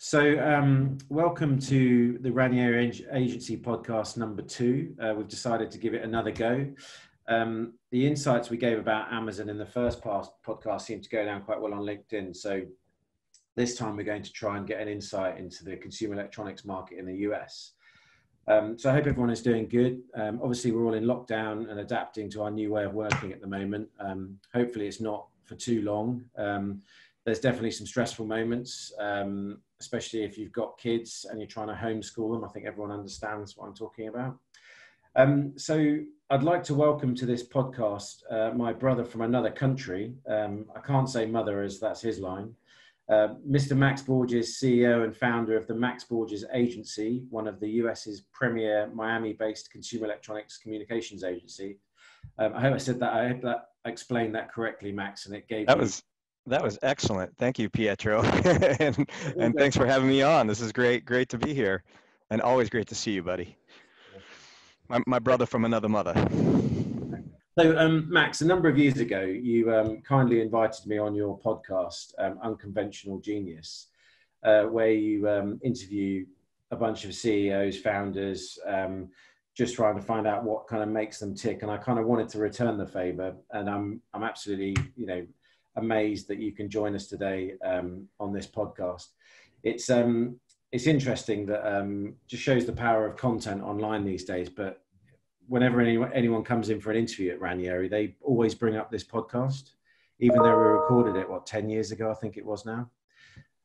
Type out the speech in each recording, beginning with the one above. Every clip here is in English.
So, um, welcome to the Ranieri Agency podcast number two. Uh, we've decided to give it another go. Um, the insights we gave about Amazon in the first past podcast seemed to go down quite well on LinkedIn. So, this time we're going to try and get an insight into the consumer electronics market in the US. Um, so, I hope everyone is doing good. Um, obviously, we're all in lockdown and adapting to our new way of working at the moment. Um, hopefully, it's not for too long um, there's definitely some stressful moments, um, especially if you've got kids and you're trying to homeschool them. I think everyone understands what I'm talking about. Um, so I'd like to welcome to this podcast uh, my brother from another country. Um, I can't say mother as that's his line. Uh, Mr. Max Borges, CEO and founder of the Max Borges Agency, one of the US's premier Miami-based consumer electronics communications agency. Um, I hope I said that. I hope that I explained that correctly, Max, and it gave that was that was excellent. Thank you, Pietro. and, and thanks for having me on. This is great. Great to be here. And always great to see you, buddy. My, my brother from another mother. So, um, Max, a number of years ago, you um, kindly invited me on your podcast, um, Unconventional Genius, uh, where you um, interview a bunch of CEOs, founders, um, just trying to find out what kind of makes them tick. And I kind of wanted to return the favor, and I'm I'm absolutely you know amazed that you can join us today um, on this podcast. It's um, it's interesting that um, just shows the power of content online these days. But whenever anyone, anyone comes in for an interview at Ranieri, they always bring up this podcast, even though we recorded it what ten years ago, I think it was now.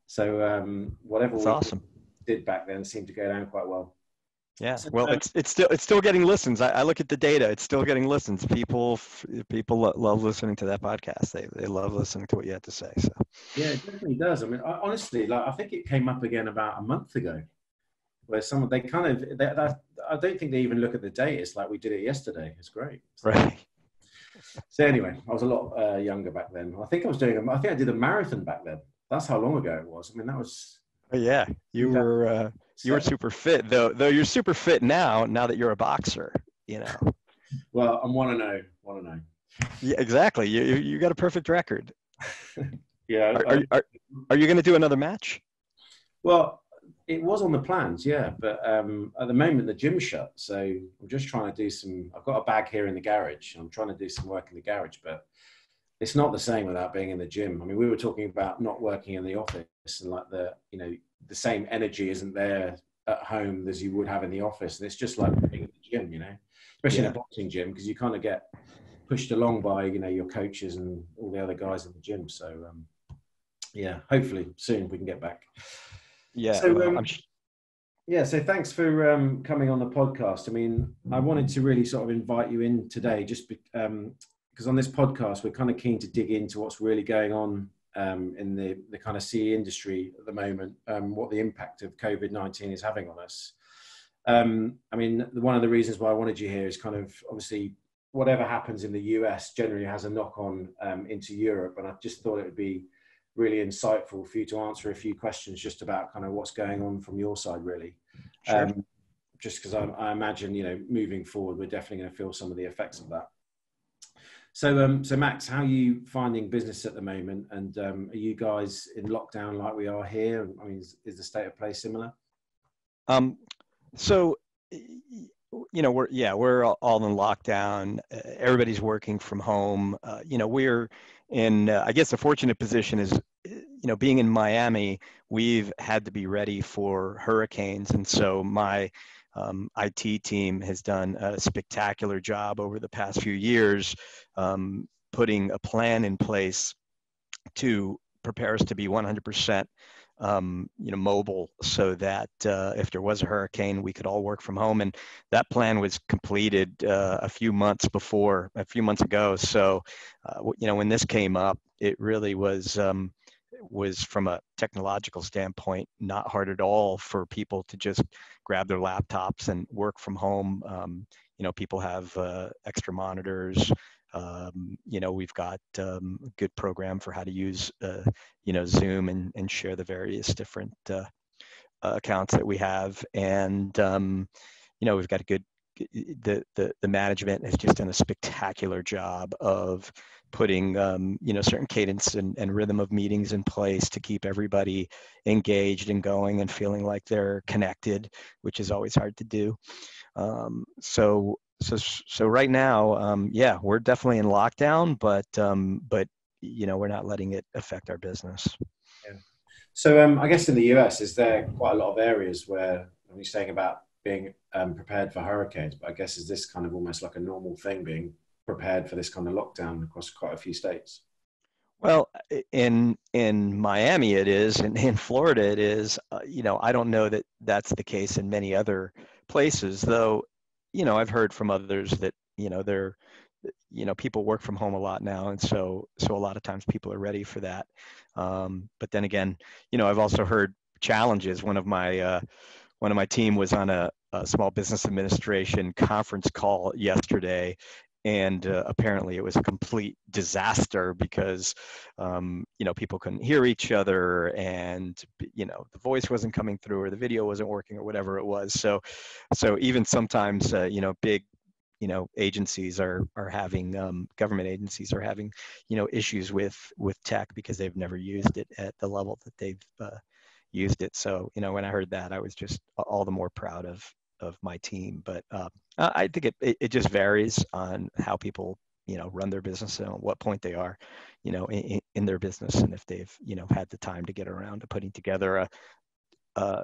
So um, whatever That's we awesome. did back then seemed to go down quite well. Yeah, well, it's it's still it's still getting listens. I, I, look at the data; it's still getting listens. People people love listening to that podcast. They they love listening to what you have to say. So yeah, it definitely does. I mean, I, honestly, like I think it came up again about a month ago, where some they kind of they, that, I don't think they even look at the date. It's like we did it yesterday. It's great. So, right. So anyway, I was a lot uh, younger back then. I think I was doing. A, I think I did a marathon back then. That's how long ago it was. I mean, that was. Oh, yeah, you were. Uh, you were super fit though. Though you're super fit now. Now that you're a boxer, you know. Well, I'm one to know. One to know. Yeah, exactly. You you got a perfect record. yeah. Are, are, are, are you going to do another match? Well, it was on the plans, yeah. But um, at the moment, the gym's shut, so I'm just trying to do some. I've got a bag here in the garage. I'm trying to do some work in the garage, but it's not the same without being in the gym. I mean, we were talking about not working in the office and like the you know the same energy isn't there at home as you would have in the office. And it's just like being in the gym, you know, especially yeah. in a boxing gym, because you kind of get pushed along by, you know, your coaches and all the other guys in the gym. So, um, yeah, hopefully soon we can get back. Yeah. So, um, yeah, so thanks for um, coming on the podcast. I mean, I wanted to really sort of invite you in today just because um, on this podcast, we're kind of keen to dig into what's really going on um, in the, the kind of CE industry at the moment, um, what the impact of COVID 19 is having on us. Um, I mean, one of the reasons why I wanted you here is kind of obviously whatever happens in the US generally has a knock on um, into Europe. And I just thought it would be really insightful for you to answer a few questions just about kind of what's going on from your side, really. Sure. Um, just because I, I imagine, you know, moving forward, we're definitely going to feel some of the effects of that. So, um, so Max, how are you finding business at the moment? And um, are you guys in lockdown like we are here? I mean, is, is the state of play similar? Um, so, you know, we're yeah, we're all in lockdown. Everybody's working from home. Uh, you know, we're in. Uh, I guess the fortunate position is, you know, being in Miami, we've had to be ready for hurricanes, and so my um, IT team has done a spectacular job over the past few years um, putting a plan in place to prepare us to be 100% um, you know mobile so that uh, if there was a hurricane we could all work from home. And that plan was completed uh, a few months before a few months ago. So uh, you know when this came up it really was um, was from a technological standpoint not hard at all for people to just grab their laptops and work from home. Um, you know, people have uh, extra monitors. Um, you know, we've got um, a good program for how to use, uh, you know, Zoom and, and share the various different uh, accounts that we have. And, um, you know, we've got a good, the, the, the management has just done a spectacular job of putting um, you know certain cadence and, and rhythm of meetings in place to keep everybody engaged and going and feeling like they're connected, which is always hard to do. Um, so so so right now, um, yeah, we're definitely in lockdown, but um, but you know we're not letting it affect our business. Yeah. So um, I guess in the US, is there quite a lot of areas where when you're saying about being um, prepared for hurricanes, but I guess is this kind of almost like a normal thing being prepared for this kind of lockdown across quite a few states? Well, in in Miami it is, and in Florida it is. Uh, you know, I don't know that that's the case in many other places, though. You know, I've heard from others that you know they're, you know, people work from home a lot now, and so so a lot of times people are ready for that. Um, but then again, you know, I've also heard challenges. One of my uh, one of my team was on a, a small business administration conference call yesterday and uh, apparently it was a complete disaster because um, you know people couldn't hear each other and you know the voice wasn't coming through or the video wasn't working or whatever it was. So so even sometimes uh, you know big you know agencies are are having um, government agencies are having you know issues with with tech because they've never used it at the level that they've uh, used it. So you know when i heard that i was just all the more proud of of my team. But uh, I think it, it, just varies on how people you know run their business and what point they are you know in, in, their business and if they've you know had the time to get around to putting together a a,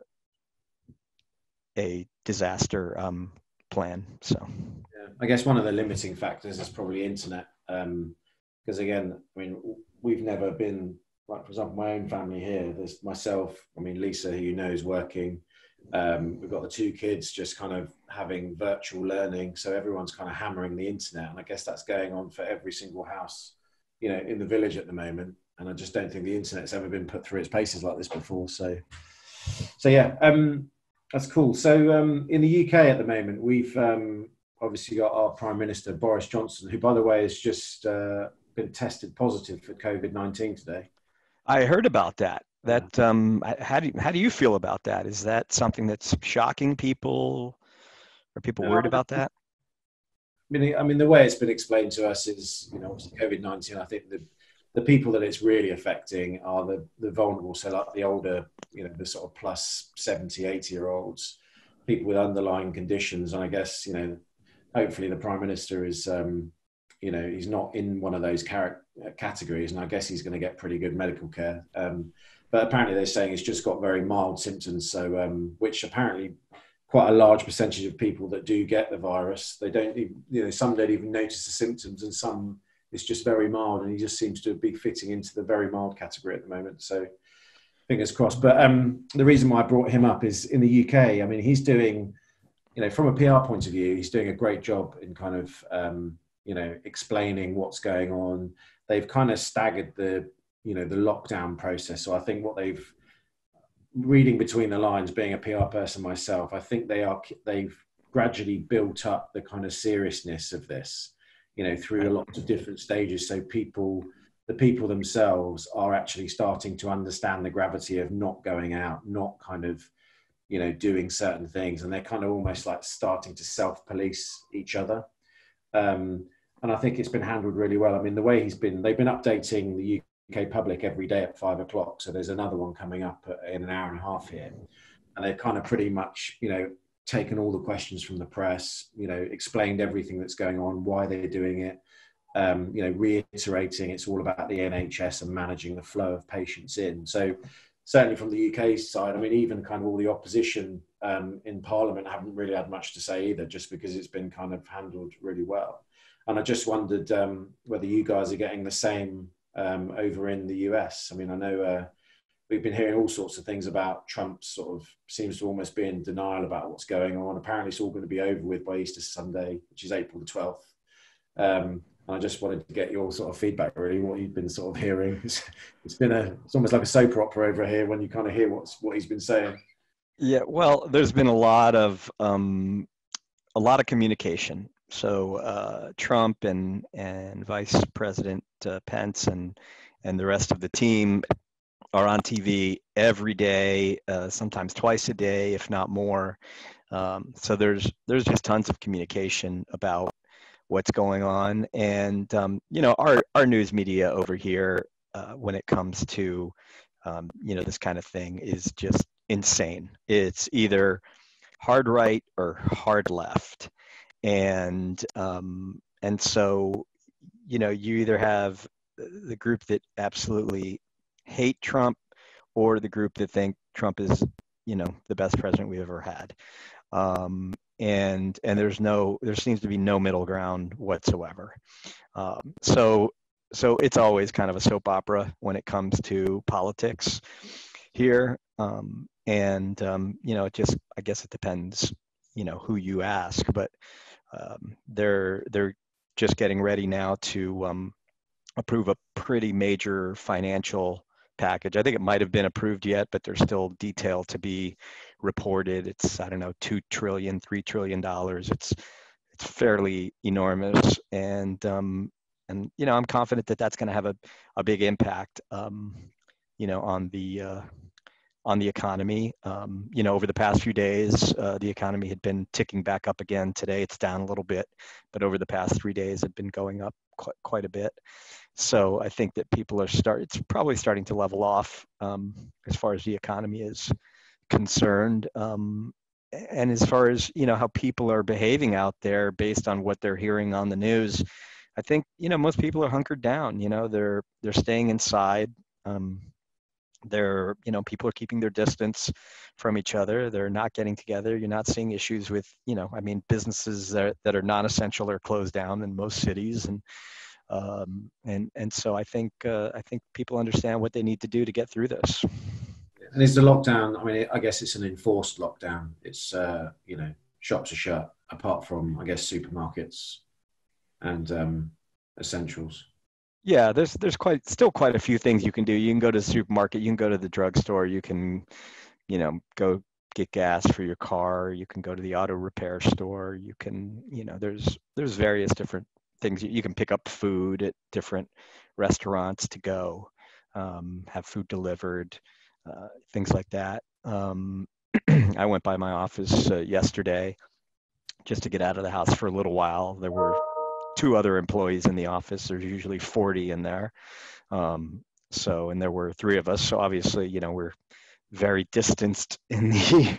a disaster um, plan so yeah. i guess one of the limiting factors is probably internet because um, again i mean we've never been like for example my own family here there's myself i mean lisa who you know is working um, we've got the two kids just kind of having virtual learning, so everyone's kind of hammering the internet, and I guess that's going on for every single house, you know, in the village at the moment. And I just don't think the internet's ever been put through its paces like this before. So, so yeah, um, that's cool. So um, in the UK at the moment, we've um, obviously got our Prime Minister Boris Johnson, who, by the way, has just uh, been tested positive for COVID nineteen today. I heard about that that um, how do you, how do you feel about that? Is that something that's shocking people? Are people worried about that? I mean, I mean, the way it's been explained to us is, you know, COVID nineteen. I think the the people that it's really affecting are the the vulnerable. So, like the older, you know, the sort of plus 70, 80 year olds, people with underlying conditions. And I guess, you know, hopefully the prime minister is, um, you know, he's not in one of those categories, and I guess he's going to get pretty good medical care. Um, but apparently they're saying it's just got very mild symptoms. So, um, which apparently quite a large percentage of people that do get the virus, they don't, even, you know, some don't even notice the symptoms, and some it's just very mild, and he just seems to be fitting into the very mild category at the moment. So, fingers crossed. But um, the reason why I brought him up is in the UK. I mean, he's doing, you know, from a PR point of view, he's doing a great job in kind of, um, you know, explaining what's going on. They've kind of staggered the you know the lockdown process. So I think what they've reading between the lines, being a PR person myself, I think they are they've gradually built up the kind of seriousness of this, you know, through a lot of different stages. So people, the people themselves, are actually starting to understand the gravity of not going out, not kind of, you know, doing certain things, and they're kind of almost like starting to self-police each other. Um, and I think it's been handled really well. I mean, the way he's been, they've been updating the UK Public every day at five o'clock. So there's another one coming up in an hour and a half here. And they've kind of pretty much, you know, taken all the questions from the press, you know, explained everything that's going on, why they're doing it, um, you know, reiterating it's all about the NHS and managing the flow of patients in. So certainly from the UK side, I mean, even kind of all the opposition um, in Parliament haven't really had much to say either, just because it's been kind of handled really well. And I just wondered um, whether you guys are getting the same um, over in the US. I mean, I know uh, we've been hearing all sorts of things about Trump sort of seems to almost be in denial about what's going on. Apparently, it's all going to be over with by Easter Sunday, which is April the 12th. Um, and I just wanted to get your sort of feedback, really, what you've been sort of hearing. It's, it's been a, it's almost like a soap opera over here when you kind of hear what's what he's been saying. Yeah, well, there's been a lot of um, a lot of communication so uh, Trump and and Vice President uh, Pence and and the rest of the team are on TV every day, uh, sometimes twice a day, if not more. Um, so there's there's just tons of communication about what's going on. And um, you know, our our news media over here, uh, when it comes to um, you know this kind of thing, is just insane. It's either hard right or hard left, and um, and so you know you either have the group that absolutely hate Trump or the group that think Trump is you know the best president we've ever had. Um, and and there's no there seems to be no middle ground whatsoever um, so so it's always kind of a soap opera when it comes to politics here um, and um, you know it just i guess it depends you know who you ask but um, they're they're just getting ready now to um, approve a pretty major financial package. I think it might have been approved yet, but there's still detail to be reported. It's I don't know two trillion, three trillion dollars. It's it's fairly enormous, and um, and you know I'm confident that that's going to have a, a big impact, um, you know, on the uh, on the economy. Um, you know, over the past few days, uh, the economy had been ticking back up again. Today it's down a little bit, but over the past three days, it's been going up quite, quite a bit. So I think that people are start. It's probably starting to level off um, as far as the economy is concerned. Um, and as far as you know how people are behaving out there based on what they're hearing on the news, I think you know most people are hunkered down. You know they're they're staying inside. Um, they're you know people are keeping their distance from each other they're not getting together you're not seeing issues with you know i mean businesses that, that are non-essential are closed down in most cities and um, and and so I think uh, I think people understand what they need to do to get through this. And is the lockdown? I mean, I guess it's an enforced lockdown. It's uh, you know shops are shut apart from I guess supermarkets and um, essentials. Yeah, there's there's quite still quite a few things you can do. You can go to the supermarket, you can go to the drugstore, you can, you know, go get gas for your car. You can go to the auto repair store. You can, you know, there's there's various different things you can pick up food at different restaurants to go um, have food delivered uh, things like that um, i went by my office uh, yesterday just to get out of the house for a little while there were two other employees in the office. There's usually 40 in there. Um, so and there were three of us. So obviously you know we're very distanced in the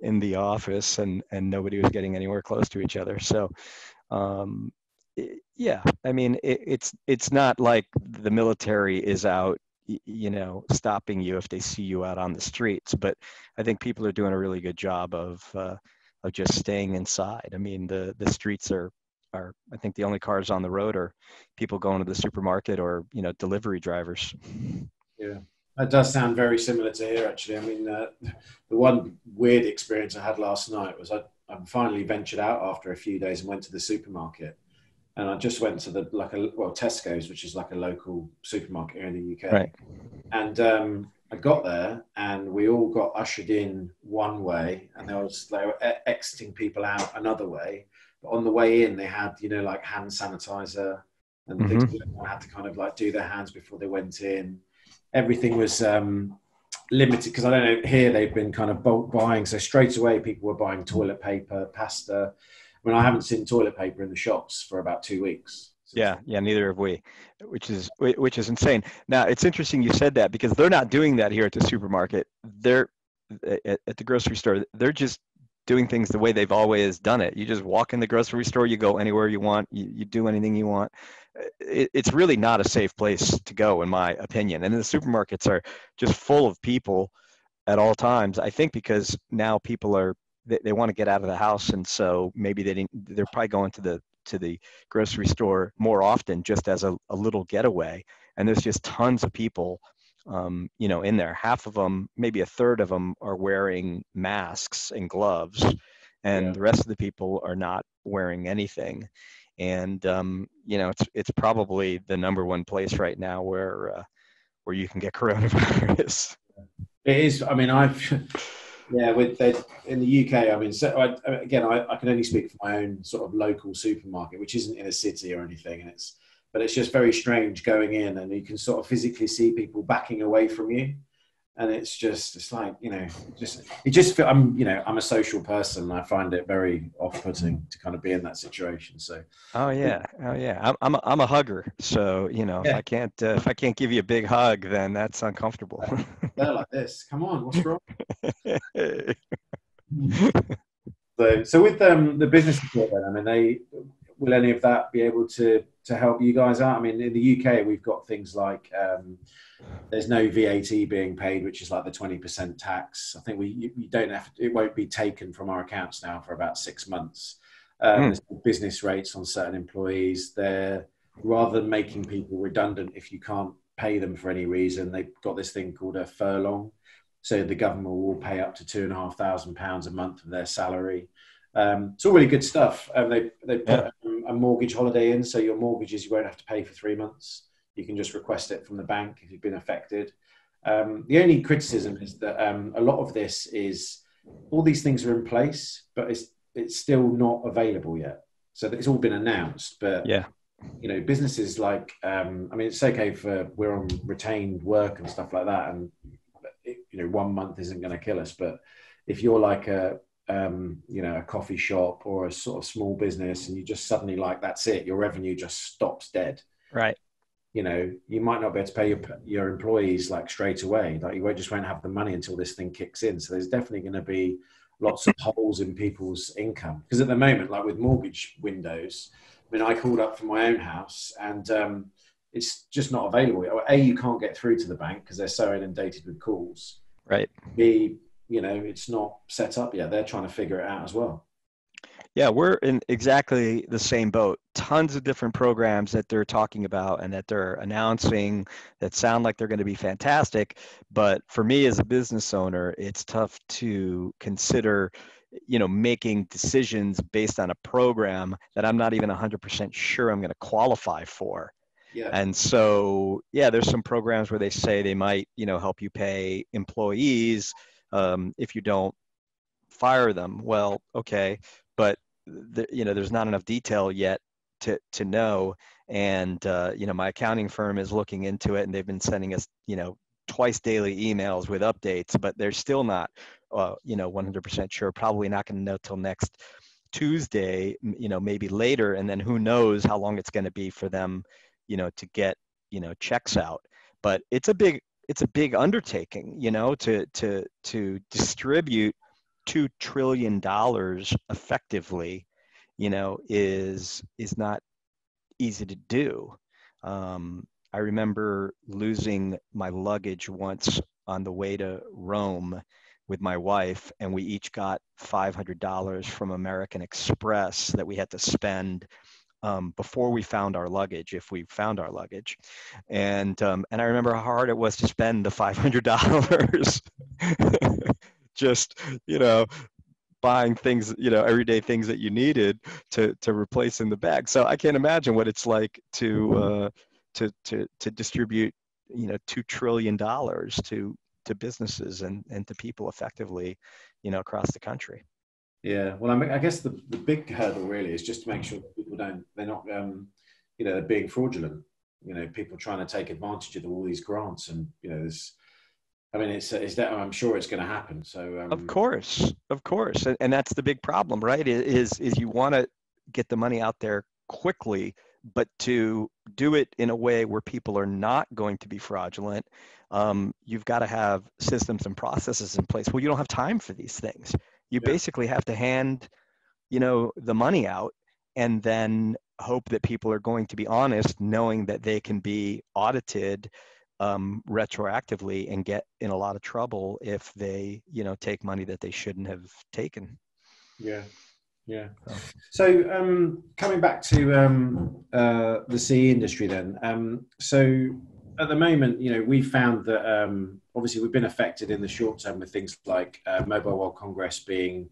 in the office and and nobody was getting anywhere close to each other. So um, yeah i mean it, it's it's not like the military is out you know stopping you if they see you out on the streets but i think people are doing a really good job of uh, of just staying inside. I mean the the streets are are i think the only cars on the road are people going to the supermarket or you know delivery drivers yeah that does sound very similar to here actually i mean uh, the one weird experience i had last night was I, I finally ventured out after a few days and went to the supermarket and I just went to the like a well Tesco's, which is like a local supermarket here in the UK. Right. And um, I got there, and we all got ushered in one way, and there was they were exiting people out another way. On the way in, they had you know like hand sanitizer and mm-hmm. things. had to kind of like do their hands before they went in. Everything was um, limited because I don't know here they've been kind of bulk buying, so straight away people were buying toilet paper, pasta I mean, I haven't seen toilet paper in the shops for about two weeks. Yeah, yeah, neither have we, which is which is insane. Now it's interesting you said that because they're not doing that here at the supermarket. They're at the grocery store. They're just doing things the way they've always done it. You just walk in the grocery store, you go anywhere you want, you, you do anything you want. Uh, it, it's really not a safe place to go, in my opinion. And the supermarkets are just full of people at all times. I think because now people are they, they want to get out of the house and so maybe they didn't they're probably going to the to the grocery store more often just as a, a little getaway and there's just tons of people um, you know in there. Half of them maybe a third of them are wearing masks and gloves and yeah. the rest of the people are not wearing anything. And um, you know it's it's probably the number one place right now where uh, where you can get coronavirus. It is i mean i've yeah, with the, in the UK, I mean, so I, again, I, I, can only speak for my own sort of local supermarket, which isn't in a city or anything, and it's but it's just very strange going in, and you can sort of physically see people backing away from you, and it's just it's like you know just it just feel i'm you know i'm a social person. I find it very off-putting to kind of be in that situation. So oh yeah. oh yeah. I'm i'm a, I'm a hugger. So you know yeah. if i can't uh, if i can't give you a big hug then that's uncomfortable. They're like this. Come on what's wrong? So so with um the business support then i mean they will any of that be able to to help you guys out i mean in the uk we've got things like um there's no VAT being paid, which is like the 20% tax. I think we you, you don't have to, it won't be taken from our accounts now for about six months. Um, mm. business rates on certain employees. They're rather than making people redundant if you can't pay them for any reason, they've got this thing called a furlough. So the government will pay up to two and a half thousand pounds a month of their salary. Um, it's all really good stuff. Um, they they put yeah. a mortgage holiday in, so your mortgages you won't have to pay for three months. You can just request it from the bank if you've been affected. Um, the only criticism is that um, a lot of this is all these things are in place, but it's it's still not available yet. So it's all been announced, but yeah, you know, businesses like um, I mean, it's okay for we're on retained work and stuff like that, and it, you know, one month isn't going to kill us. But if you're like a um, you know a coffee shop or a sort of small business, and you just suddenly like that's it, your revenue just stops dead. Right you know, you might not be able to pay your, your employees like straight away. Like you won't just won't have the money until this thing kicks in. So there's definitely going to be lots of holes in people's income because at the moment, like with mortgage windows, I mean, I called up for my own house and um, it's just not available. A, you can't get through to the bank because they're so inundated with calls. Right. B, you know, it's not set up yet. They're trying to figure it out as well. Yeah, we're in exactly the same boat. Tons of different programs that they're talking about and that they're announcing that sound like they're going to be fantastic. But for me as a business owner, it's tough to consider, you know, making decisions based on a program that I'm not even 100% sure I'm going to qualify for. Yeah. And so, yeah, there's some programs where they say they might, you know, help you pay employees um, if you don't fire them. Well, okay, but the, you know there's not enough detail yet to to know and uh, you know my accounting firm is looking into it and they've been sending us you know twice daily emails with updates but they're still not uh, you know 100% sure probably not going to know till next tuesday you know maybe later and then who knows how long it's going to be for them you know to get you know checks out but it's a big it's a big undertaking you know to to to distribute two trillion dollars effectively, you know, is is not easy to do. Um, I remember losing my luggage once on the way to Rome with my wife, and we each got $500 from American Express that we had to spend um, before we found our luggage, if we found our luggage. And um, and I remember how hard it was to spend the $500. just you know buying things you know everyday things that you needed to to replace in the bag so i can't imagine what it's like to uh, to to to distribute you know two trillion dollars to to businesses and and to people effectively you know across the country yeah well i mean i guess the, the big hurdle really is just to make sure that people don't they're not um you know being fraudulent you know people trying to take advantage of all these grants and you know there's I mean, it's, it's that I'm sure it's going to happen. So um, of course, of course, and, and that's the big problem, right? Is is you want to get the money out there quickly, but to do it in a way where people are not going to be fraudulent, um, you've got to have systems and processes in place. Well, you don't have time for these things. You yeah. basically have to hand, you know, the money out, and then hope that people are going to be honest, knowing that they can be audited um, retroactively and get in a lot of trouble if they, you know, take money that they shouldn't have taken. Yeah. Yeah. So um, coming back to um, uh, the CE industry, then. Um, so at the moment, you know, we found that um, obviously we've been affected in the short term with things like uh, Mobile World Congress being,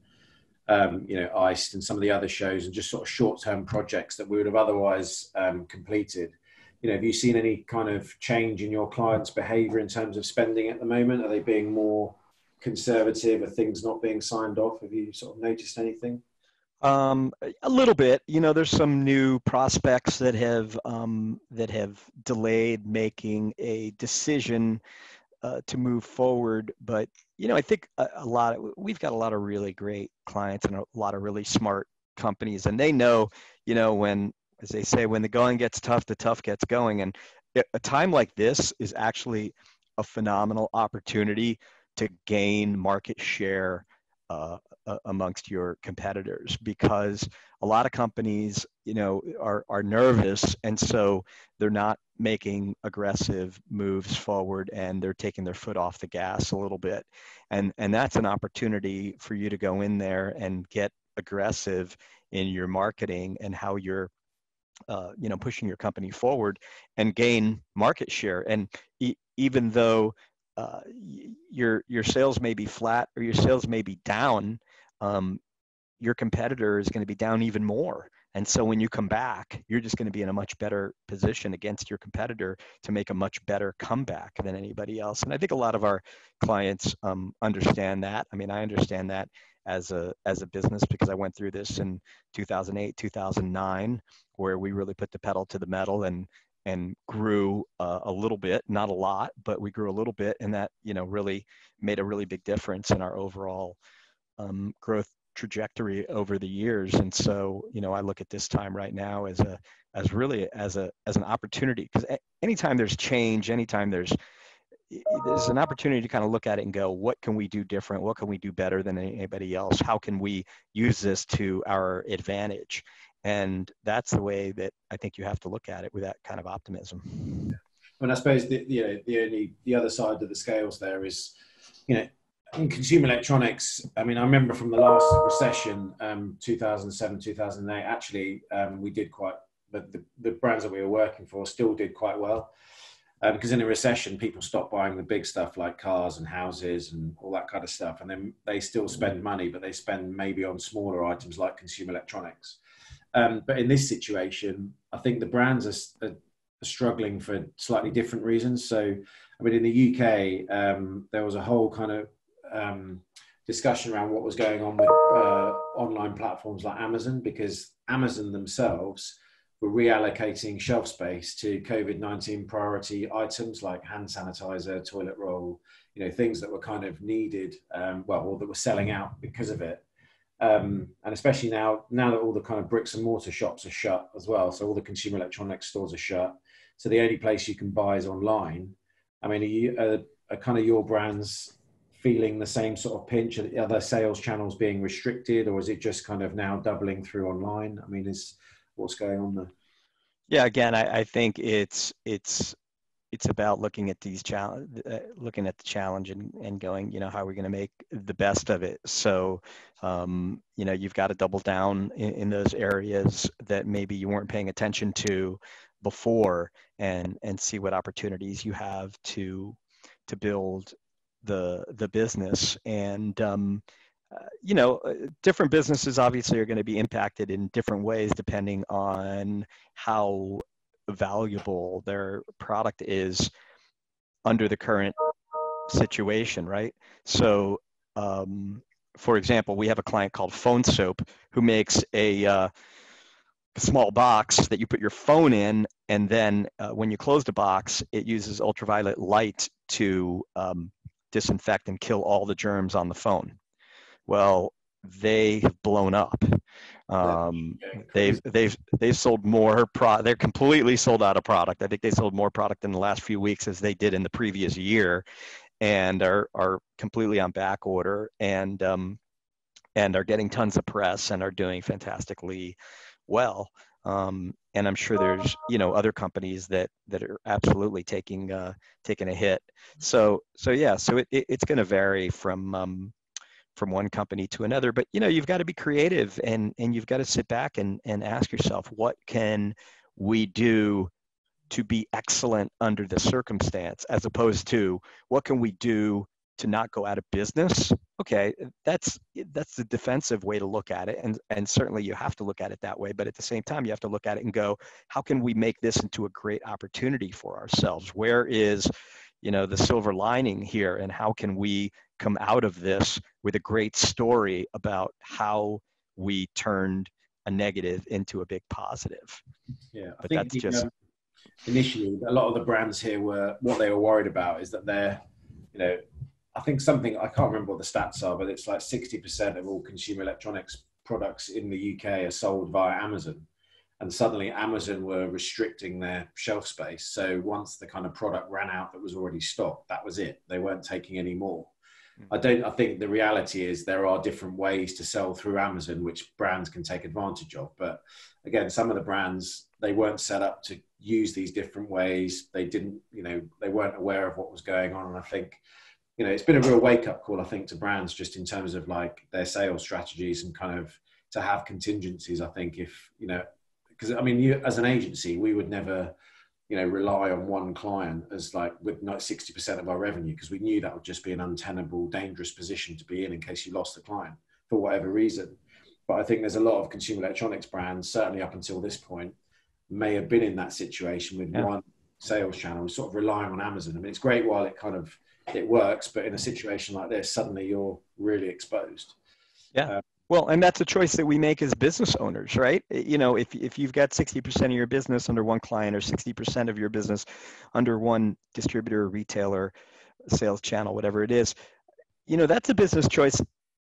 um, you know, iced and some of the other shows and just sort of short term projects that we would have otherwise um, completed you know, have you seen any kind of change in your clients' behaviour in terms of spending at the moment? Are they being more conservative? Are things not being signed off? Have you sort of noticed anything? Um, a little bit. You know, there's some new prospects that have um, that have delayed making a decision uh, to move forward. But you know, I think a, a lot. Of, we've got a lot of really great clients and a lot of really smart companies, and they know, you know, when as they say, when the going gets tough, the tough gets going. And a time like this is actually a phenomenal opportunity to gain market share uh, amongst your competitors because a lot of companies you know are, are nervous and so they're not making aggressive moves forward and they're taking their foot off the gas a little bit. And and that's an opportunity for you to go in there and get aggressive in your marketing and how you're uh, you know pushing your company forward and gain market share. And e- even though uh, your your sales may be flat or your sales may be down um, your competitor is going to be down even more. And so when you come back you're just going to be in a much better position against your competitor to make a much better comeback than anybody else. And i think a lot of our clients um, understand that. I mean i understand that as a as a business because I went through this in 2008 2009 where we really put the pedal to the metal and and grew uh, a little bit not a lot but we grew a little bit. And that you know really made a really big difference in our overall um, growth trajectory over the years and so you know i look at this time right now as a as really as a as an opportunity because anytime there's change anytime there's there's an opportunity to kind of look at it and go, what can we do different? What can we do better than anybody else? How can we use this to our advantage? And that's the way that I think you have to look at it with that kind of optimism. And I suppose the, you know, the only the other side of the scales there is, you know, in consumer electronics. I mean, I remember from the last recession, um, 2007, 2008. Actually, um, we did quite. The, the, the brands that we were working for still did quite well uh, because in a recession, people stop buying the big stuff like cars and houses and all that kind of stuff, and then they still spend money, but they spend maybe on smaller items like consumer electronics. Um, but in this situation, I think the brands are, are, struggling for slightly different reasons. So, I mean, in the UK, um, there was a whole kind of um, discussion around what was going on with uh, online platforms like Amazon because Amazon themselves we're reallocating shelf space to COVID 19 priority items like hand sanitizer, toilet roll, you know, things that were kind of needed, um, well, or that were selling out because of it. Um, and especially now, now that all the kind of bricks and mortar shops are shut as well, so all the consumer electronics stores are shut. So the only place you can buy is online. I mean, are, you, are, are kind of your brands feeling the same sort of pinch? Are the other sales channels being restricted, or is it just kind of now doubling through online? I mean, is what's going on there? Yeah, again, I, I think it's it's it's about looking at these challenge, uh, looking at the challenge and, and going, you know, how are we going to make the best of it? So, um, you know, you've got to double down in, in, those areas that maybe you weren't paying attention to before, and and see what opportunities you have to to build the the business. And um, uh, you know, uh, different businesses obviously are going to be impacted in different ways depending on how valuable their product is under the current situation, right? So, um, for example, we have a client called PhoneSoap who makes a uh, small box that you put your phone in, and then uh, when you close the box, it uses ultraviolet light to um, disinfect and kill all the germs on the phone. Well, they have blown up. Um, they've they've they've sold more pro. They're completely sold out of product. I think they sold more product in the last few weeks as they did in the previous year, and are are completely on back order and um, and are getting tons of press and are doing fantastically well. Um, and I'm sure there's you know other companies that that are absolutely taking uh, taking a hit. So so yeah, so it, it it's going to vary from um, from one company to another but you know you've got to be creative and and you've got to sit back and and ask yourself what can we do to be excellent under the circumstance as opposed to what can we do to not go out of business okay that's that's the defensive way to look at it and and certainly you have to look at it that way but at the same time you have to look at it and go how can we make this into a great opportunity for ourselves where is you know the silver lining here and how can we come out of this with a great story about how we turned a negative into a big positive. Yeah, but that's just um, initially a lot of the brands here were what they were worried about is that they're you know, I think something I can't remember what the stats are, but it's like 60% of all consumer electronics products in the UK are sold via Amazon. And suddenly Amazon were restricting their shelf space. So once the kind of product ran out that was already stocked, that was it. They weren't taking any more. Hmm. I don't. I think the reality is there are different ways to sell through Amazon, which brands can take advantage of. But again, some of the brands they weren't set up to use these different ways. They didn't, you know, they weren't aware of what was going on. And I think, you know, it's been a real wake up call. I think to brands just in terms of like their sales strategies and kind of to have contingencies. I think if you know, because I mean, you as an agency, we would never you know rely on one client as like with not 60% of our revenue because we knew that would just be an untenable dangerous position to be in in case you lost the client for whatever reason but i think there's a lot of consumer electronics brands certainly up until this point may have been in that situation with yeah. one sales channel sort of relying on amazon i mean it's great while it kind of it works but in a situation like this suddenly you're really exposed yeah um, well, and that's a choice that we make as business owners, right? You know, if, if you've got 60% of your business under one client or 60% of your business under one distributor, retailer, sales channel, whatever it is, you know, that's a business choice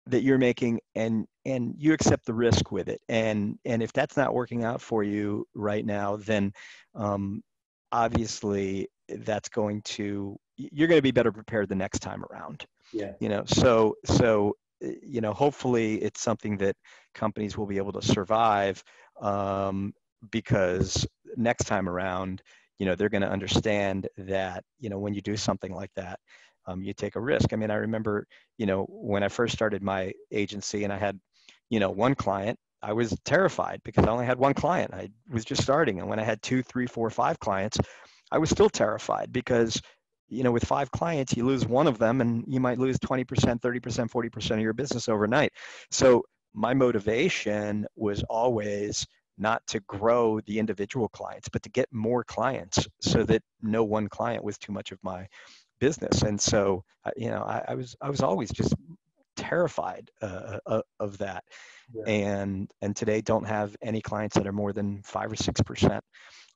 that you're making and and you accept the risk with it. And and if that's not working out for you right now, then um, obviously that's going to you're going to be better prepared the next time around. Yeah. You know, so so you know, hopefully it's something that companies will be able to survive um, because next time around, you know, they're going to understand that, you know, when you do something like that, um, you take a risk. I mean, I remember, you know, when I first started my agency and I had, you know, one client, I was terrified because I only had one client. I was just starting. And when I had two, three, four, five clients, I was still terrified because you know with five clients you lose one of them and you might lose 20% 30% 40% of your business overnight. So my motivation was always not to grow the individual clients but to get more clients so that no one client was too much of my business. And so you know i, I was i was always just terrified uh, uh of that. Yeah. and and today don't have any clients that are more than five or six percent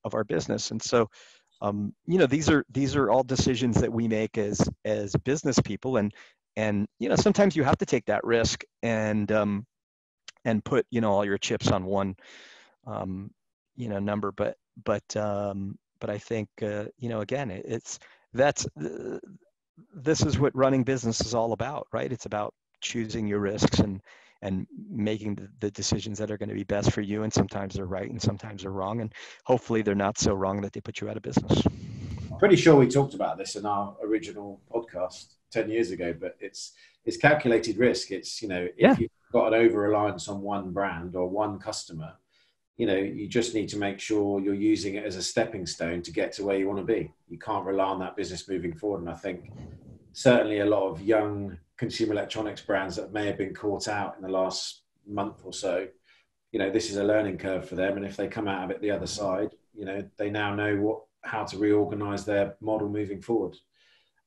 of our business. And so um, you know these are these are all decisions that we make as as business people. And and you know sometimes you have to take that risk and um, and put you know all your chips on one um, you know number. But but um, but I think uh, you know again it, it's that's uh, this is what running business is all about right? It's about choosing your risks and and making the, the decisions that are going to be best for you. And sometimes they're right and sometimes they're wrong. And hopefully they're not so wrong that they put you out of business. I'm pretty sure we talked about this in our original podcast 10 years ago, but it's, it's calculated risk. It's, you know, if yeah. you've got an over reliance on one brand or one customer, you know, you just need to make sure you're using it as a stepping stone to get to where you want to be. You can't rely on that business moving forward. And I think certainly a lot of young consumer electronics brands that may have been caught out in the last month or so, you know, this is a learning curve for them. And if they come out of it the other side, you know, they now know what how to reorganize their model moving forward.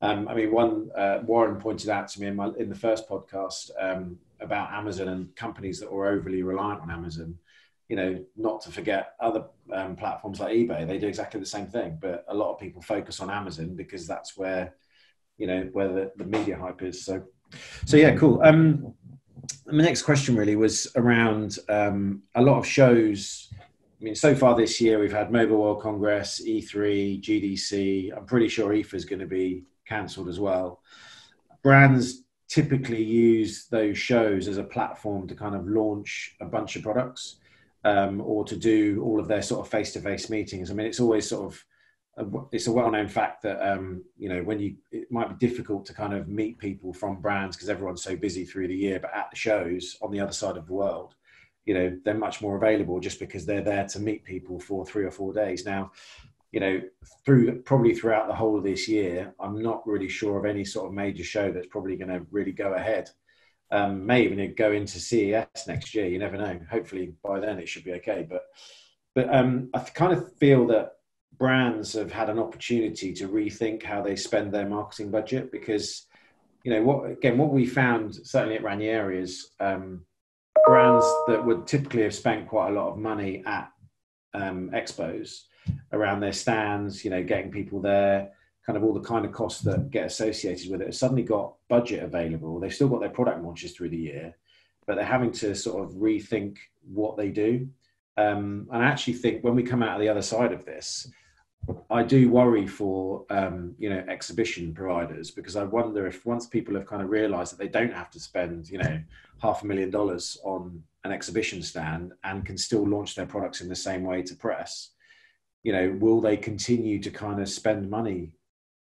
Um, I mean, one uh, Warren pointed out to me in, my, in the first podcast um, about Amazon and companies that were overly reliant on Amazon. You know, not to forget other um, platforms like eBay; they do exactly the same thing. But a lot of people focus on Amazon because that's where, you know, where the, the media hype is. So so yeah, cool. Um, my next question really was around um, a lot of shows. I mean, so far this year we've had Mobile World Congress, E3, GDC. I'm pretty sure IFA is going to be cancelled as well. Brands typically use those shows as a platform to kind of launch a bunch of products um, or to do all of their sort of face-to-face meetings. I mean, it's always sort of it's a well-known fact that um, you know when you it might be difficult to kind of meet people from brands because everyone's so busy through the year but at the shows on the other side of the world you know they're much more available just because they're there to meet people for three or four days. Now you know through probably throughout the whole of this year i'm not really sure of any sort of major show that's probably going to really go ahead. Um, may even go into ces next year you never know. Hopefully by then it should be okay but but um, i kind of feel that brands have had an opportunity to rethink how they spend their marketing budget because you know what again what we found certainly at Ranieri is um, brands that would typically have spent quite a lot of money at um, expos around their stands you know getting people there kind of all the kind of costs that get associated with it, have suddenly got budget available. They've still got their product launches through the year, but they're having to sort of rethink what they do. Um, and I actually think when we come out of the other side of this, I do worry for um, you know exhibition providers because I wonder if once people have kind of realised that they don't have to spend you know half a million dollars on an exhibition stand and can still launch their products in the same way to press, you know, will they continue to kind of spend money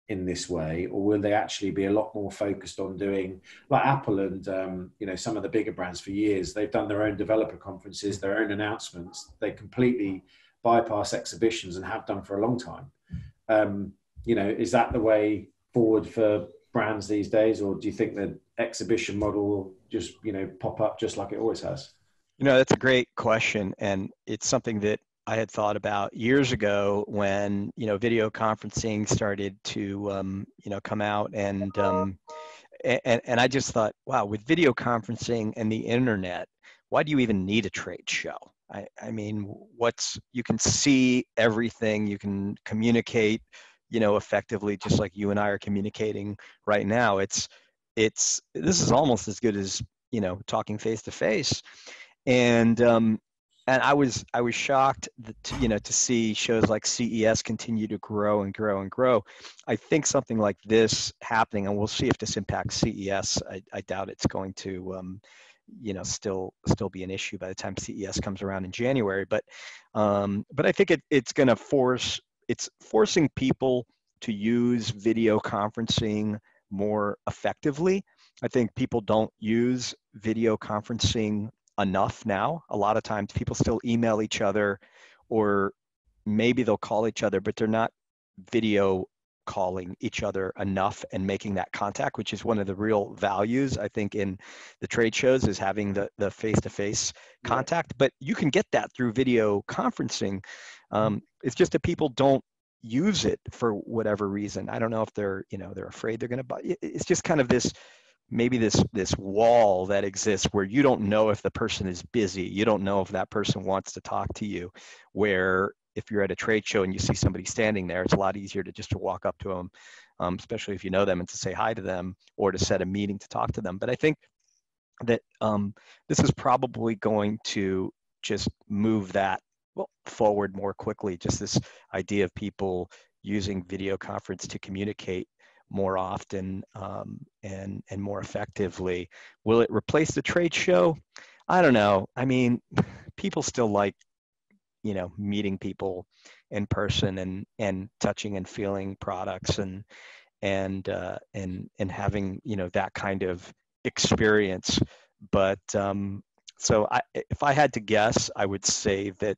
in this way, or will they actually be a lot more focused on doing like Apple and um, you know some of the bigger brands for years? They've done their own developer conferences, their own announcements. They completely bypass exhibitions and have done for a long time. Um, you know, is that the way forward for brands these days, or do you think the exhibition model will just you know pop up just like it always has? You know, that's a great question, and it's something that I had thought about years ago when you know video conferencing started to um, you know come out, and um, and and I just thought, wow, with video conferencing and the internet, why do you even need a trade show? I, I mean, what's you can see everything, you can communicate, you know, effectively, just like you and I are communicating right now. It's it's this is almost as good as you know talking face to face, and um, and I was I was shocked that, you know to see shows like CES continue to grow and grow and grow. I think something like this happening, and we'll see if this impacts CES. I, I doubt it's going to. Um, you know still still be an issue by the time CES comes around in January. But um, but I think it, it's going to force it's forcing people to use video conferencing more effectively. I think people don't use video conferencing enough now. A lot of times people still email each other or maybe they'll call each other, but they're not video calling each other enough and making that contact, which is one of the real values I think in the trade shows is having the the face to face contact. But you can get that through video conferencing. Um, it's just that people don't use it for whatever reason. I don't know if they're you know they're afraid they're going to buy. It's just kind of this maybe this this wall that exists where you don't know if the person is busy you don't know if that person wants to talk to you where if you're at a trade show and you see somebody standing there, it's a lot easier to just to walk up to them, um, especially if you know them and to say hi to them or to set a meeting to talk to them. But I think that um, this is probably going to just move that forward more quickly. Just this idea of people using video conference to communicate more often um, and and more effectively. Will it replace the trade show? I don't know. I mean, people still like you know meeting people in person and and touching and feeling products and and uh, and and having you know that kind of experience but um, so I, if I had to guess, I would say that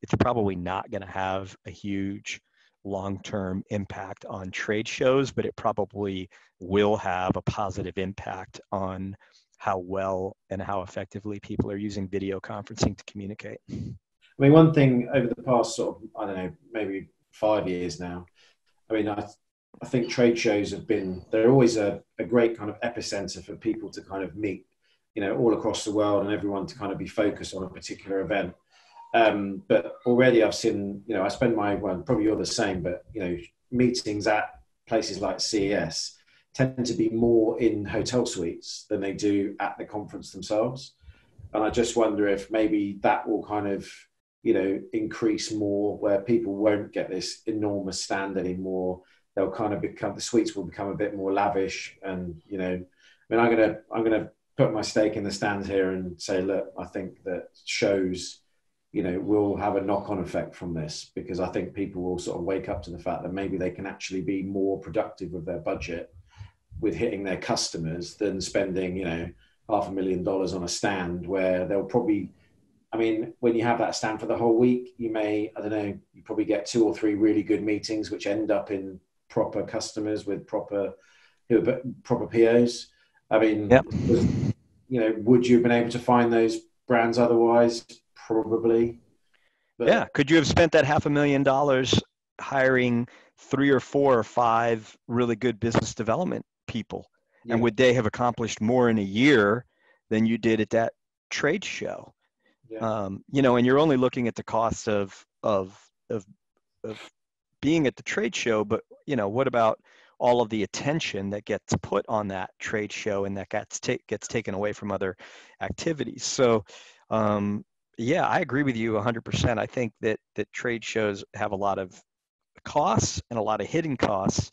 it's probably not going to have a huge long-term impact on trade shows, but it probably will have a positive impact on how well and how effectively people are using video conferencing to communicate. I mean, one thing over the past sort of, I don't know, maybe five years now, I mean, I, I think trade shows have been, they're always a, a great kind of epicenter for people to kind of meet, you know, all across the world and everyone to kind of be focused on a particular event. Um, but already I've seen, you know, I spend my, well, probably you're the same, but, you know, meetings at places like CES tend to be more in hotel suites than they do at the conference themselves. And I just wonder if maybe that will kind of you know increase more where people won't get this enormous stand anymore. They'll kind of become the suites will become a bit more lavish and you know i mean i'm gonna i'm gonna put my stake in the stands here and say look i think that shows you know will have a knock-on effect from this because i think people will sort of wake up to the fact that maybe they can actually be more productive with their budget with hitting their customers than spending you know half a million dollars on a stand where they'll probably I mean, when you have that stand for the whole week, you may, I don't know, you probably get two or three really good meetings, which end up in proper customers with proper, proper POs. I mean, yep. you know, would you have been able to find those brands otherwise? Probably. But, yeah. Could you have spent that half a million dollars hiring three or four or five really good business development people? Yeah. And would they have accomplished more in a year than you did at that trade show? Yeah. Um, you know, and you're only looking at the cost of of of, of being at the trade show, but you know, what about all of the attention that gets put on that trade show and that gets ta- gets taken away from other activities? So, um, yeah, I agree with you 100%. I think that that trade shows have a lot of costs and a lot of hidden costs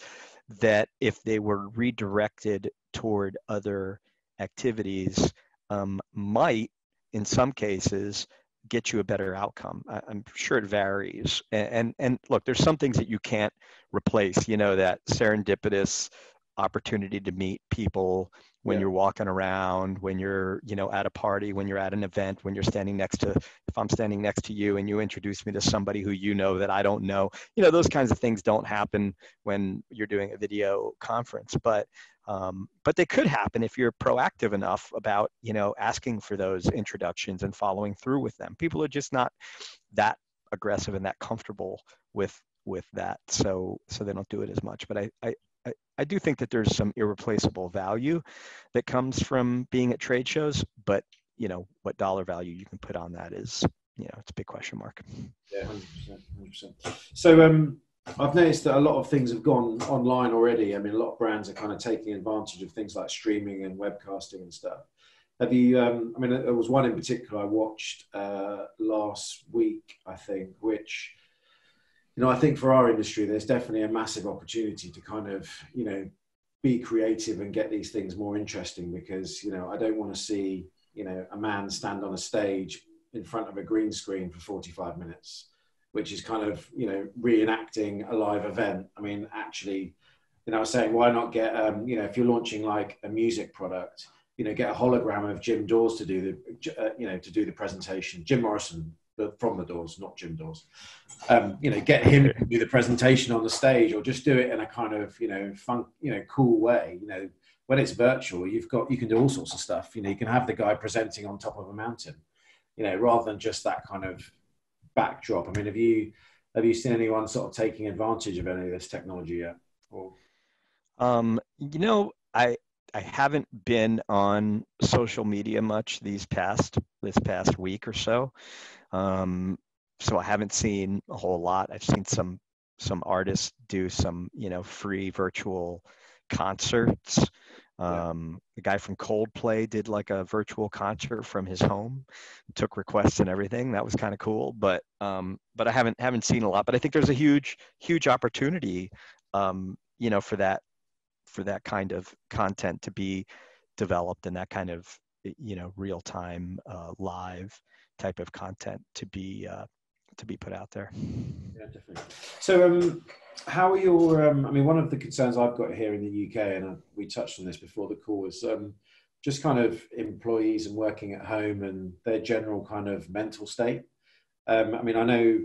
that if they were redirected toward other activities um, might in some cases get you a better outcome. I, am sure it varies. And, and, and look, there's some things that you can't replace. You know that serendipitous opportunity to meet people when yeah. you're walking around, when you're, you know, at a party, when you're at an event, when you're standing next to, if I'm standing next to you and you introduce me to somebody who you know that I don't know, you know, those kinds of things don't happen when you're doing a video conference. But um, but they could happen if you're proactive enough about, you know, asking for those introductions and following through with them. People are just not that aggressive and that comfortable with with that, so so they don't do it as much. But I I, I, I do think that there's some irreplaceable value that comes from being at trade shows, but you know what dollar value you can put on that is you know it's a big question mark. Yeah, hundred percent, hundred percent. So um I've noticed that a lot of things have gone online already. I mean, a lot of brands are kind of taking advantage of things like streaming and webcasting and stuff. Have you? Um, I mean, there was one in particular I watched uh, last week, I think, which you know I think for our industry, there's definitely a massive opportunity to kind of you know be creative and get these things more interesting because you know I don't want to see you know a man stand on a stage in front of a green screen for 45 minutes which is kind of you know reenacting a live event. I mean, actually, you know, I was saying why not get um, you know if you're launching like a music product, you know, get a hologram of Jim Dawes to do the uh, you know to do the presentation. Jim Morrison from the Doors, not Jim doors. Um, you know, get him to do the presentation on the stage, or just do it in a kind of you know fun, you know, cool way. You know, when it's virtual, you've got you can do all sorts of stuff. You know, you can have the guy presenting on top of a mountain. You know, rather than just that kind of backdrop? I mean, have you have you seen anyone sort of taking advantage of any of this technology yet? Or? Um, you know, I I haven't been on social media much these past this past week or so, um, so I haven't seen a whole lot. I've seen some some artists do some you know free virtual concerts um, the guy from Coldplay did like a virtual concert from his home, took requests and everything. That was kind of cool, but um, but I haven't haven't seen a lot. But I think there's a huge huge opportunity, um, you know, for that for that kind of content to be developed and that kind of you know real time uh, live type of content to be uh, to be put out there. Yeah, definitely. So, um, how are your? Um, I mean, one of the concerns I've got here in the UK, and we touched on this before the call, is um, just kind of employees and working at home and their general kind of mental state. Um, I mean, I know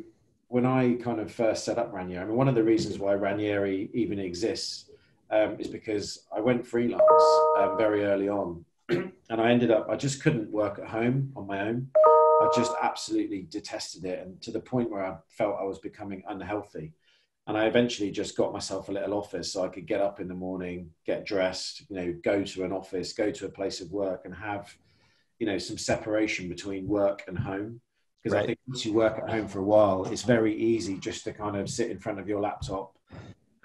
when I kind of first set up Ranieri, I mean, one of the reasons why Ranieri even exists um, is because I went freelance um, very early on, and I ended up I just couldn't work at home on my own. I just absolutely detested it, and to the point where I felt I was becoming unhealthy. And I eventually just got myself a little office so I could get up in the morning, get dressed, you know, go to an office, go to a place of work, and have, you know, some separation between work and home. Because right. I think once you work at home for a while, it's very easy just to kind of sit in front of your laptop.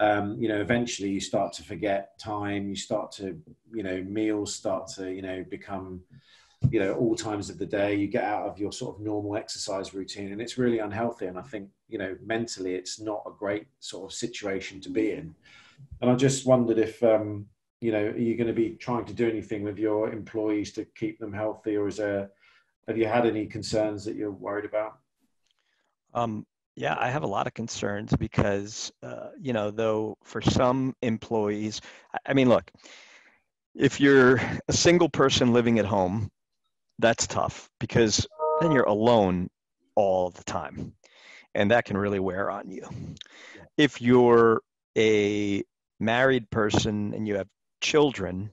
Um, you know, eventually you start to forget time. You start to, you know, meals start to, you know, become you know all times of the day you get out of your sort of normal exercise routine and it's really unhealthy and i think you know mentally it's not a great sort of situation to be in and i just wondered if um you know are you going to be trying to do anything with your employees to keep them healthy or is there have you had any concerns that you're worried about um yeah, I have a lot of concerns because, uh, you know, though for some employees, I mean, look, if you're a single person living at home that's tough because then you're alone all the time and that can really wear on you. If you're a married person and you have children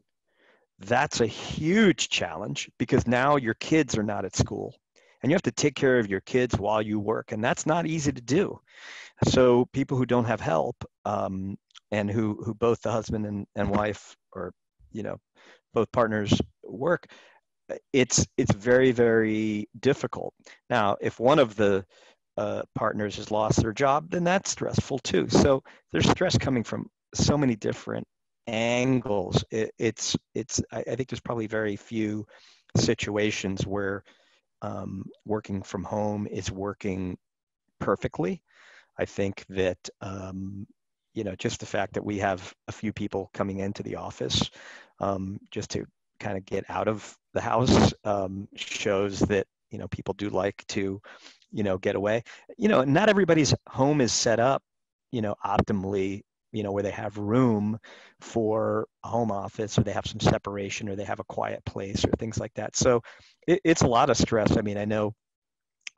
that's a huge challenge because now your kids are not at school and you have to take care of your kids while you work and that's not easy to do so people who don't have help um, and who who both the husband and, and wife or you know both partners work it's it's very very difficult now if one of the uh, partners has lost their job, then that's stressful too. So there's stress coming from so many different angles. It, it's it's I, I, think there's probably very few situations where um, working from home is working perfectly. I think that um, you know just the fact that we have a few people coming into the office um, just to kind of get out of the house um, shows that you know people do like to you know get away you know not everybody's home is set up you know optimally you know where they have room for a home office or they have some separation or they have a quiet place or things like that. So it, it's a lot of stress. I mean i know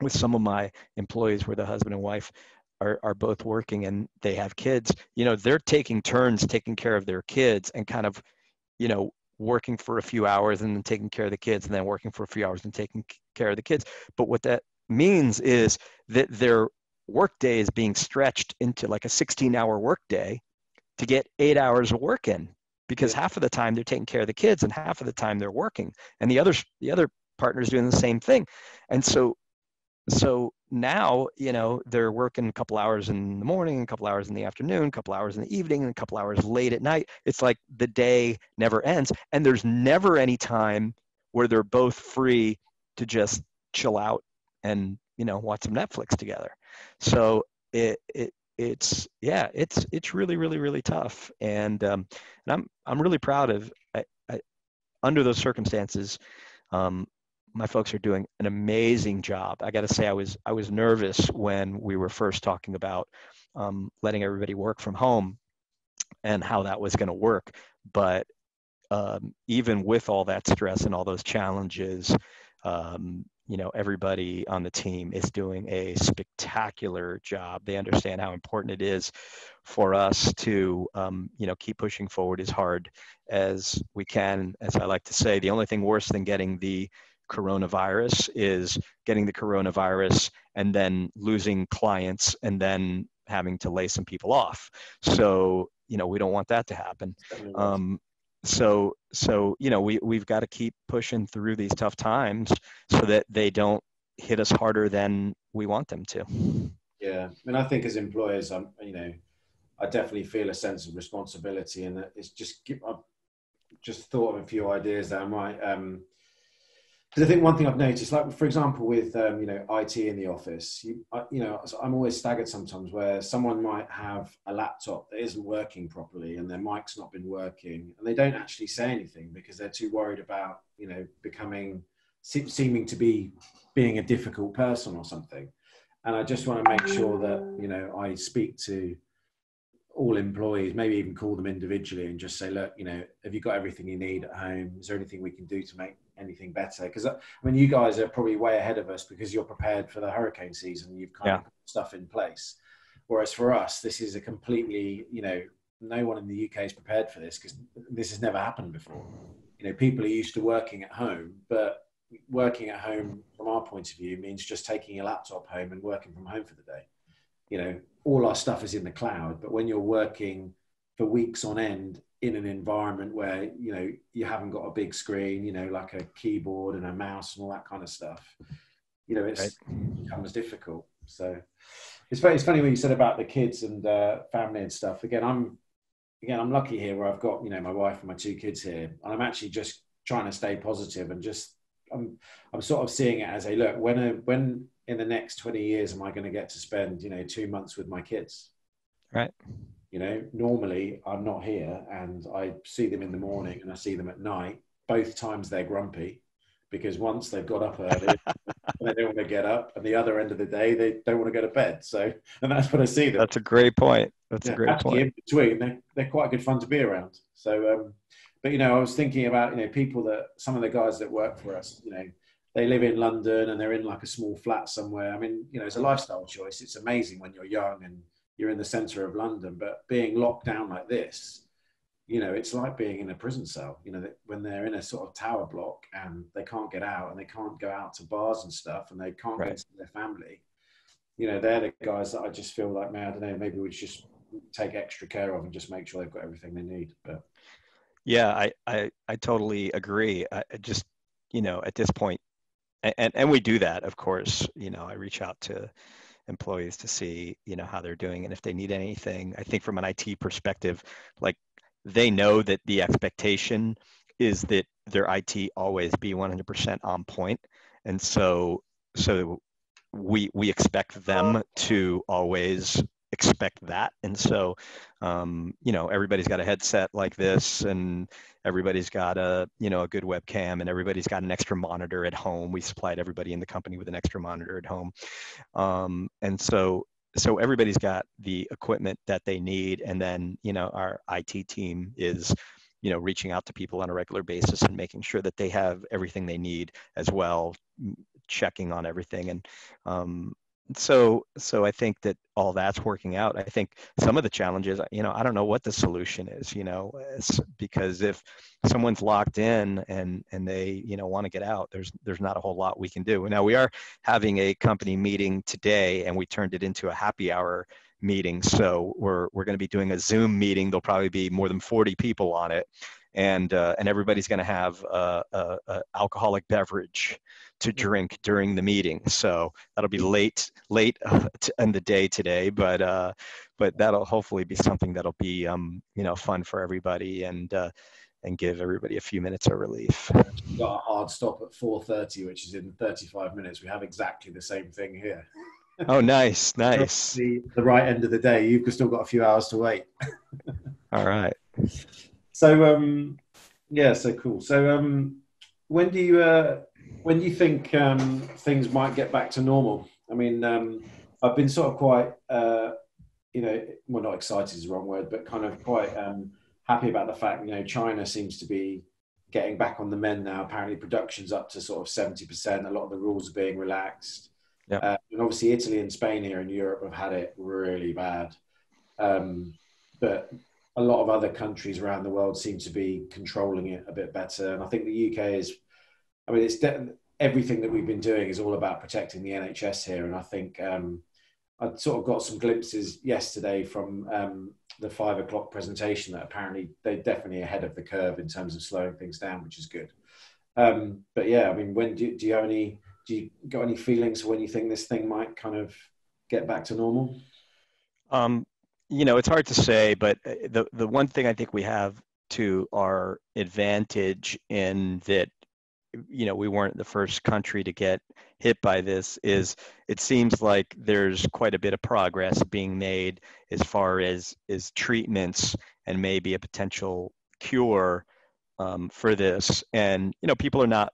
with some of my employees where the husband and wife are, are both working and they have kids you know they're taking turns taking care of their kids and kind of you know working for a few hours and then taking care of the kids and then working for a few hours and taking care of the kids. But what that means is that their workday is being stretched into like a 16 hour workday to get eight hours of work in because half of the time they're taking care of the kids and half of the time they're working. And the other the other partner's doing the same thing. And so so now you know they're working a couple hours in the morning a couple hours in the afternoon a couple hours in the evening and a couple hours late at night. It's like the day never ends. And there's never any time where they're both free to just chill out and you know watch some netflix together so it, it it's yeah it's it's really really really tough and um and i'm i'm really proud of I, I, under those circumstances um my folks are doing an amazing job. I got to say, I was I was nervous when we were first talking about um, letting everybody work from home and how that was going to work. But um, even with all that stress and all those challenges, um, you know, everybody on the team is doing a spectacular job. They understand how important it is for us to, um, you know, keep pushing forward as hard as we can. As I like to say, the only thing worse than getting the coronavirus is getting the coronavirus and then losing clients and then having to lay some people off. So, you know, we don't want that to happen. Um, so, so, you know, we, we've got to keep pushing through these tough times so that they don't hit us harder than we want them to. Yeah. Mean, I think as employers, I'm, you know, I definitely feel a sense of responsibility and it's just, I've just thought of a few ideas that I might, um, because I think one thing I've noticed, like for example, with um, you know IT in the office, you, I, you know, I'm always staggered sometimes where someone might have a laptop that isn't working properly and their mic's not been working, and they don't actually say anything because they're too worried about you know becoming seeming to be being a difficult person or something. And I just want to make sure that you know I speak to all employees, maybe even call them individually and just say, look, you know, have you got everything you need at home? Is there anything we can do to make anything better? Because uh, I mean, you guys are probably way ahead of us because you're prepared for the hurricane season. You've kind yeah. of stuff in place. Whereas for us, this is a completely, you know, no one in the UK is prepared for this because this has never happened before. You know, people are used to working at home, but working at home from our point of view means just taking your laptop home and working from home for the day. You know, all our stuff is in the cloud, but when you're working for weeks on end in an environment where you know you haven't got a big screen you know like a keyboard and a mouse and all that kind of stuff you know it's right. becomes difficult. So it's very, it's funny what you said about the kids and uh, family and stuff. Again i'm again i'm lucky here where i've got you know my wife and my two kids here and i'm actually just trying to stay positive and just i'm i'm sort of seeing it as a look when a, when in the next 20 years am i going to get to spend you know two months with my kids? Right you know, normally I'm not here and I see them in the morning and I see them at night. Both times they're grumpy because once they've got up early, they don't want to get up, and the other end of the day they don't want to go to bed. So, and that's what I see them. That's a great point. That's yeah, a great point. In between, they're, they're quite good fun to be around. So, um, but you know, I was thinking about you know people that some of the guys that work for us, you know, they live in London and they're in like a small flat somewhere. I mean, you know, it's a lifestyle choice. It's amazing when you're young and you're in the center of London, but being locked down like this, you know, it's like being in a prison cell. You know, when they're in a sort of tower block and they can't get out and they can't go out to bars and stuff and they can't right. get to their family. You know, they're the guys that I just feel like, man, I don't know, maybe we just take extra care of and just make sure they've got everything they need. But yeah, I I, I totally agree. I just you know at this point, and and we do that, of course. You know, I reach out to employees to see you know how they're doing and if they need anything. I think from an it perspective like they know that the expectation is that their it always be 100% on point and so so we we expect them to always expect that. And so um, you know everybody's got a headset like this and everybody's got a you know a good webcam and everybody's got an extra monitor at home. We supplied everybody in the company with an extra monitor at home. Um, and so so everybody's got the equipment that they need. And then you know our it team is you know reaching out to people on a regular basis and making sure that they have everything they need as well checking on everything. And um, so so i think that all that's working out. I think some of the challenges uh, you know i don't know what the solution is you know uh, because if someone's locked in and and they you know want to get out there's there's not a whole lot we can do. Now we are having a company meeting today and we turned it into a happy hour meeting. So we're we're going to be doing a zoom meeting. There'll probably be more than 40 people on it and uh, and everybody's going to have a, a, a, alcoholic beverage to drink during the meeting. So that'll be late late uh, in the day today, but uh, but that'll hopefully be something that'll be um, you know fun for everybody and uh, and give everybody a few minutes of relief. We've got a hard stop at 4:30, which is in 35 minutes. We have exactly the same thing here. oh, nice, nice. the, the right end of the day. You've still got a few hours to wait. All right. So um, yeah, so cool. So um, when do you uh, when do you think um, things might get back to normal? I mean, um, I've been sort of quite uh, you know, well, not excited is the wrong word, but kind of quite um, happy about the fact you know China seems to be getting back on the men now. Apparently, production's up to sort of seventy percent. A lot of the rules are being relaxed. Yeah. Uh, and obviously, Italy and Spain here in Europe have had it really bad. Um, but a lot of other countries around the world seem to be controlling it a bit better. And I think the UK is, I mean, it's de- everything that we've been doing is all about protecting the NHS here. And I think um, I sort of got some glimpses yesterday from um, the five o'clock presentation that apparently they're definitely ahead of the curve in terms of slowing things down, which is good. Um, but yeah, I mean, when do, do you have any, do you got any feelings when you think this thing might kind of get back to normal? Um, you know, it's hard to say, but uh, the the one thing I think we have to our advantage in that you know we weren't the first country to get hit by this is it seems like there's quite a bit of progress being made as far as is treatments and maybe a potential cure um, for this. And you know people are not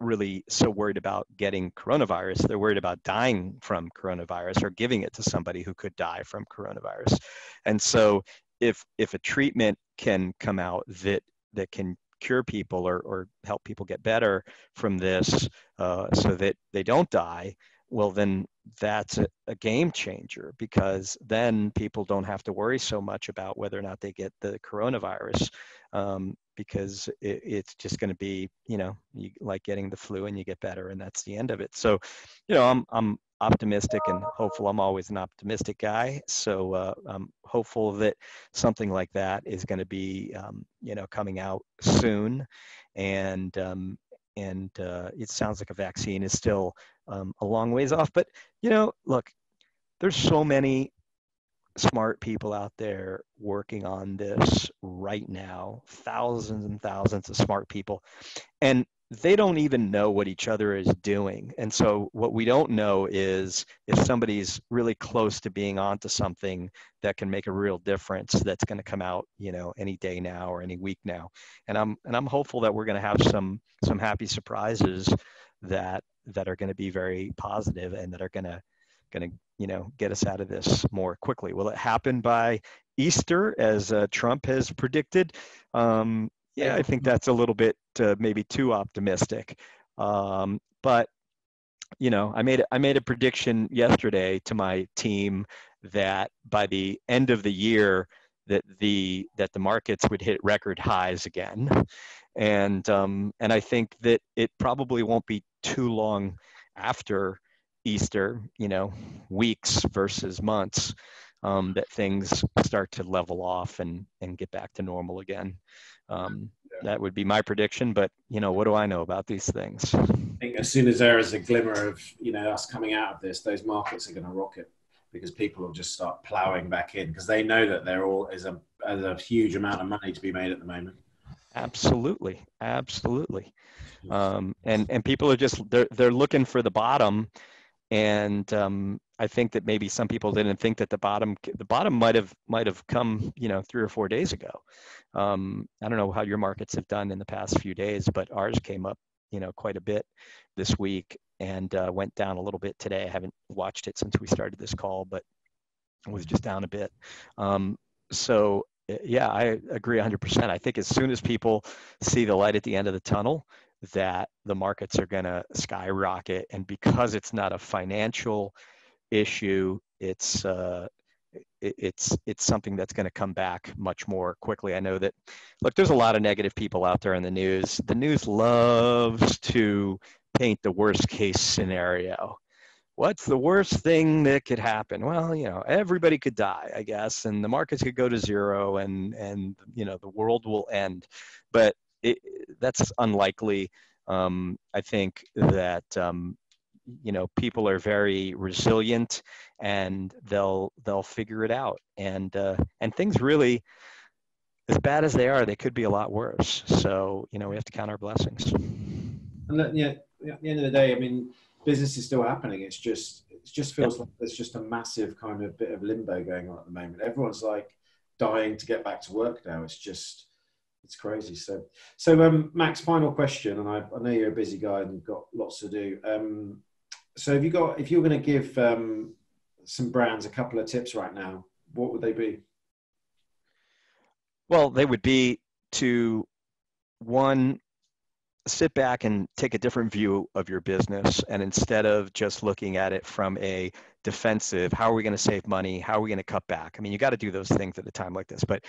really so worried about getting coronavirus. They're worried about dying from coronavirus or giving it to somebody who could die from coronavirus. And so if if a treatment can come out that that can cure people or, or help people get better from this uh, so that they don't die, well, then that's a, a, game changer because then people don't have to worry so much about whether or not they get the coronavirus um, because it, it's just going to be, you know, you like getting the flu and you get better and that's the end of it. So, you know, I'm, I'm optimistic and hopeful. I'm always an optimistic guy. So uh, I'm hopeful that something like that is going to be, um, you know, coming out soon. And, um, and uh, it sounds like a vaccine is still um, a long ways off. But you know, look, there's so many smart people out there working on this right now, thousands and thousands of smart people, and they don't even know what each other is doing. And so, what we don't know is if somebody's really close to being onto something that can make a real difference that's going to come out, you know, any day now or any week now. And I'm and I'm hopeful that we're going to have some some happy surprises that that are going to be very positive and that are going to going to you know get us out of this more quickly. Will it happen by Easter as uh, Trump has predicted? Um, yeah, I think that's a little bit uh, maybe too optimistic. Um, but you know, I made I made a prediction yesterday to my team that by the end of the year that the that the markets would hit record highs again, and um, and I think that it probably won't be too long after Easter, you know, weeks versus months, um, that things start to level off and and get back to normal again. Um, that would be my prediction. But you know, what do I know about these things? I think as soon as there is a glimmer of you know us coming out of this, those markets are going to rocket because people will just start ploughing back in because they know that there all is a, is a huge amount of money to be made at the moment. Absolutely, absolutely, um, and and people are just they're they're looking for the bottom, and um, I think that maybe some people didn't think that the bottom the bottom might have might have come you know three or four days ago. Um, I don't know how your markets have done in the past few days, but ours came up you know quite a bit this week and uh, went down a little bit today. I haven't watched it since we started this call, but it was just down a bit. Um, so yeah, I agree 100%. I think as soon as people see the light at the end of the tunnel, that the markets are going to skyrocket, and because it's not a financial issue. It's uh, it's it's something that's going to come back much more quickly. I know that. Look, there's a lot of negative people out there in the news. The news loves to paint the worst case scenario. What's the worst thing that could happen? Well, you know, everybody could die, I guess, and the markets could go to zero, and and you know, the world will end. But it, that's unlikely. Um, I think that um, you know people are very resilient and they'll they'll figure it out. And uh, and things really as bad as they are they could be a lot worse. So you know we have to count our blessings. And yeah at the end of the day i mean business is still happening. It's just it just feels yep. like there's just a massive kind of bit of limbo going on at the moment. Everyone's like dying to get back to work now. It's just it's crazy. So so um max final question and I, I know you're a busy guy and you've got lots to do. Um so have you got if you're going to give um, some brands a couple of tips right now what would they be? Well they would be to one sit back and take a different view of your business and instead of just looking at it from a defensive how are we going to save money? How are we going to cut back? I mean you got to do those things at a time like this but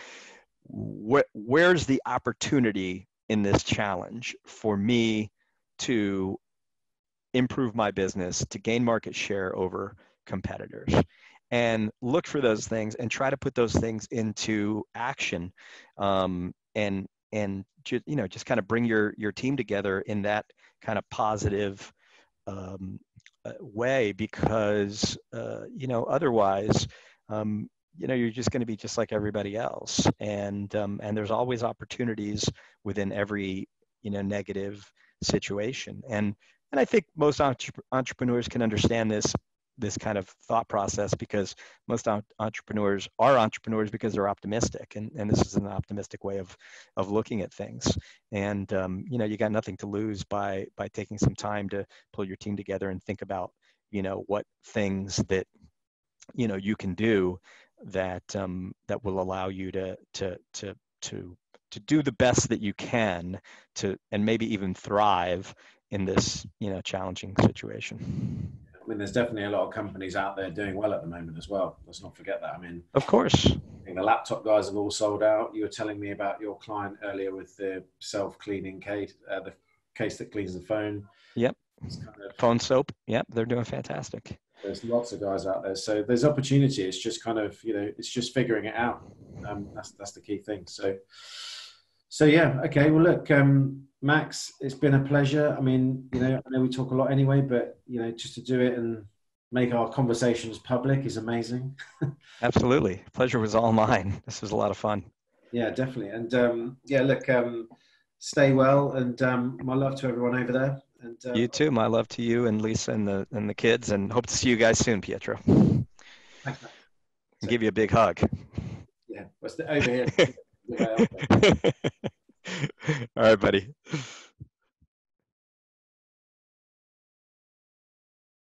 wh- where's the opportunity in this challenge for me to improve my business, to gain market share over competitors. And look for those things and try to put those things into action, um, and and ju- you know just kind of bring your your team together in that kind of positive um, uh, way because uh, you know otherwise um, you know you're just going to be just like everybody else. And um, and there's always opportunities within every you know negative situation. And and I think most entre- entrepreneurs can understand this this kind of thought process because most entrepreneurs are entrepreneurs because they're optimistic. And, and this is an optimistic way of of looking at things. And um, you know you got nothing to lose by by taking some time to pull your team together and think about you know what things that you know you can do that um, that will allow you to to to to to do the best that you can to and maybe even thrive in this you know challenging situation. I mean there's definitely a lot of companies out there doing well at the moment as well. Let's not forget that. I mean of course. The laptop guys have all sold out. You were telling me about your client earlier with the self-cleaning case uh, the case that cleans the phone. Yep. Kind of, PhoneSoap. Yep they're doing fantastic there's lots of guys out there so there's opportunity it's just kind of you know it's just figuring it out um, that's that's the key thing so so yeah okay well look um, Max, it's been a pleasure. I mean, you know, I know we talk a lot anyway, but you know, just to do it and make our conversations public is amazing. Absolutely, pleasure was all mine. This was a lot of fun. Yeah, definitely, and um, yeah, look, um, stay well, and um, my love to everyone over there. And uh, you too. My love to you and Lisa and the and the kids, and hope to see you guys soon, Pietro. Thanks. So, give you a big hug. Yeah, what's the over here? All right, buddy.